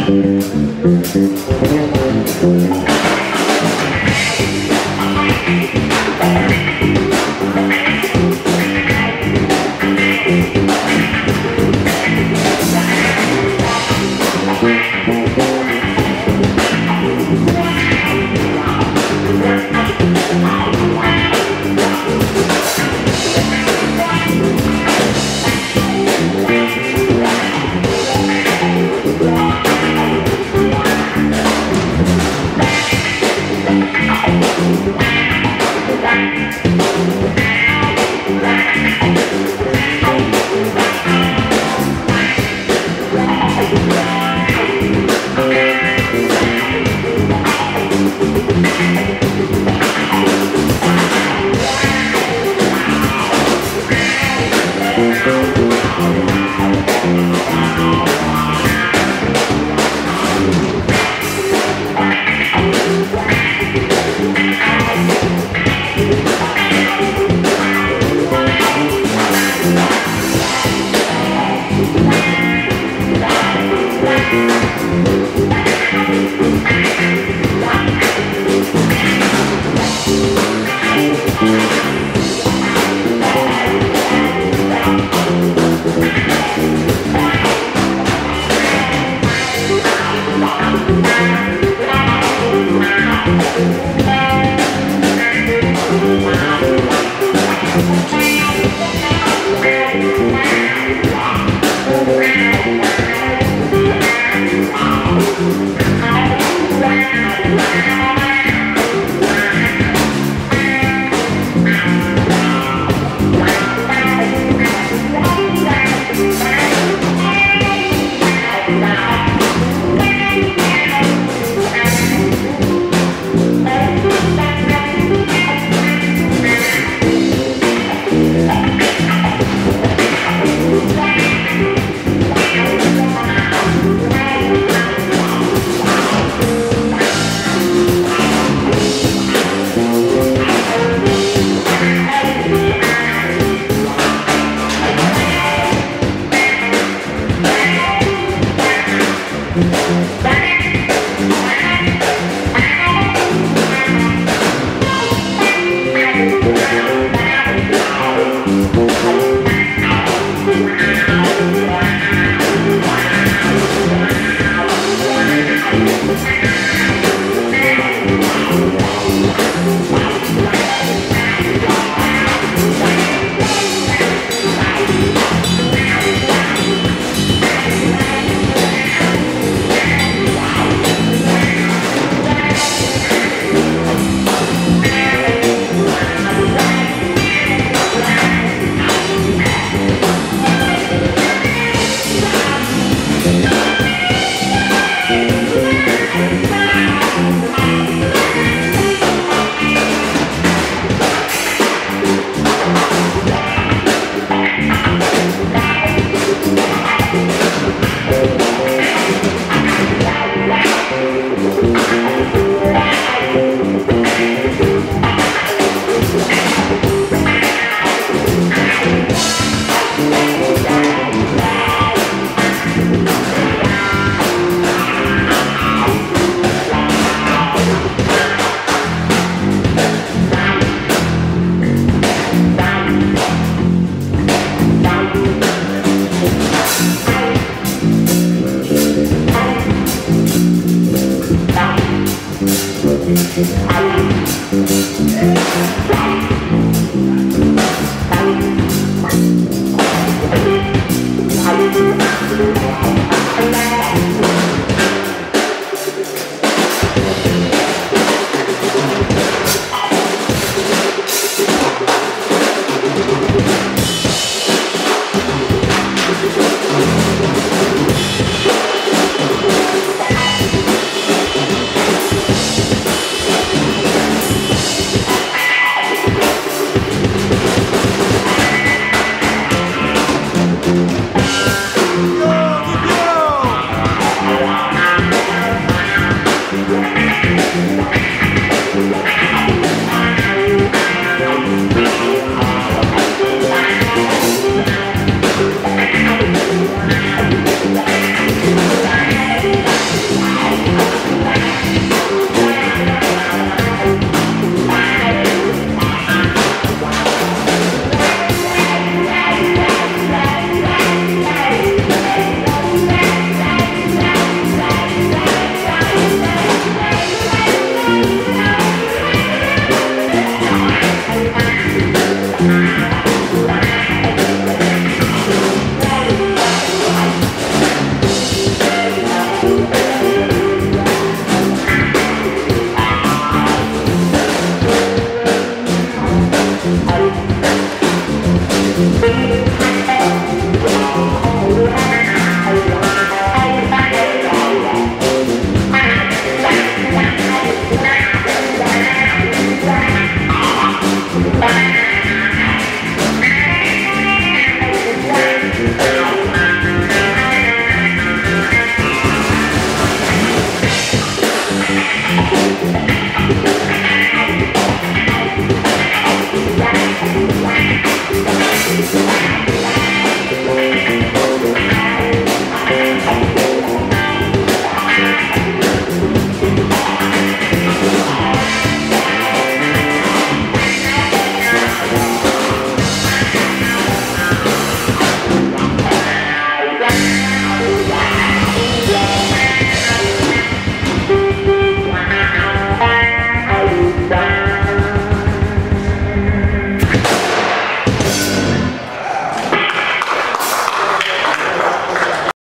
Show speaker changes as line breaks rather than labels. Thank you. Thank you.
Thank